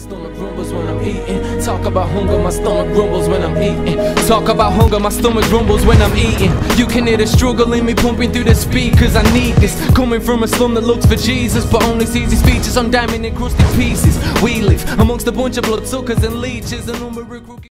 stomach rumbles when I'm eating. Talk about hunger, my stomach rumbles when I'm eating. Talk about hunger, my stomach rumbles when I'm eating. You can hear the struggle in me pumping through the speakers. I need this. Coming from a slum that looks for Jesus, but only sees his features on diamond and crusty pieces. We live amongst a bunch of bloodsuckers and leeches, a number of.